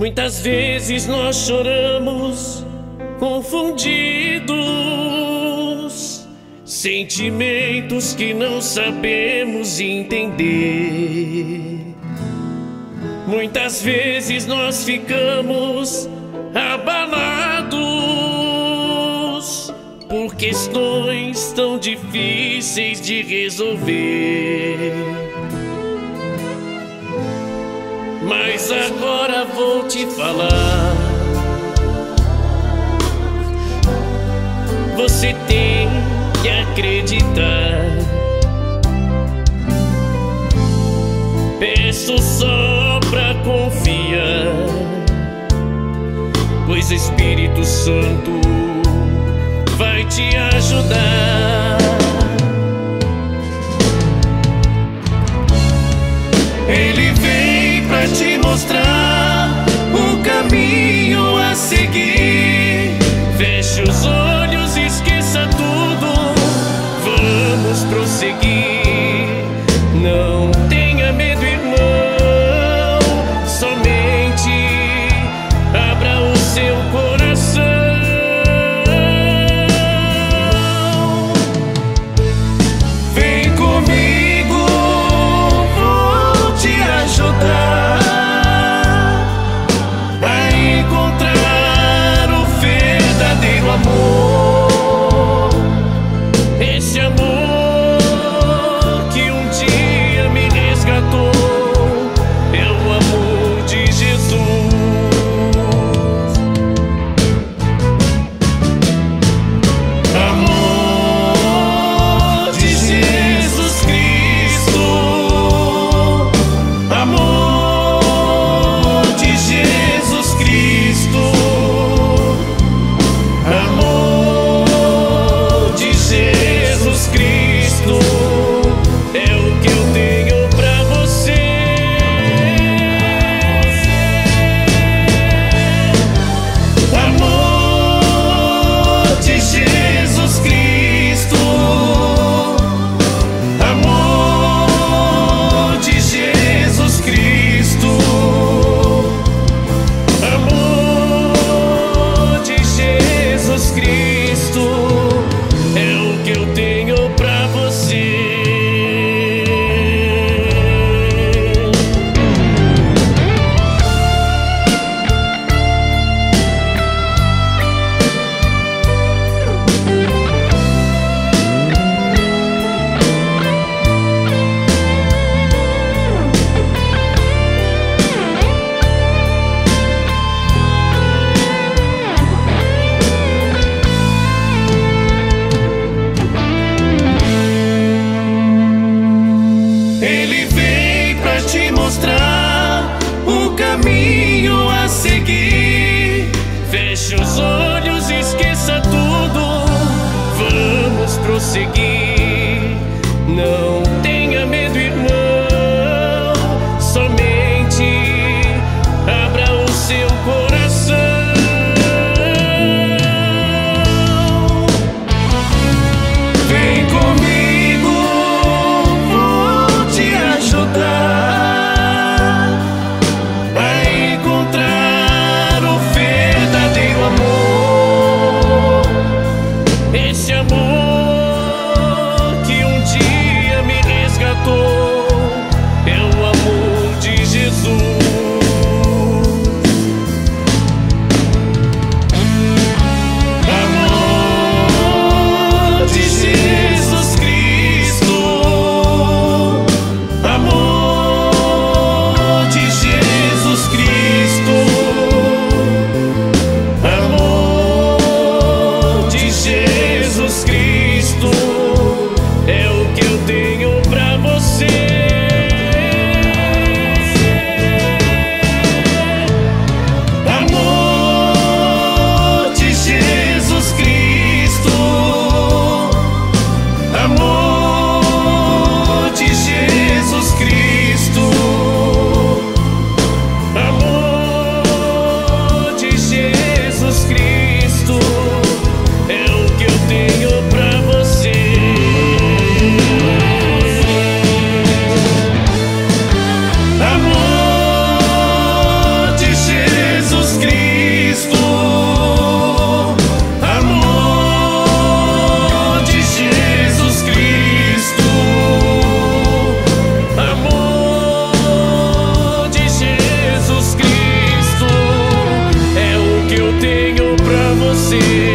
Muitas vezes nós choramos confundidos, sentimentos que não sabemos entender. Muitas vezes nós ficamos abalados por questões tão difíceis de resolver. Mas agora vou te falar. Você tem que acreditar. Peço só pra confiar pois Espírito Santo vai te ajudar. Ele caminho a seguir. Feche os olhos, e esqueça tudo. Vamos prosseguir. Oh. Você.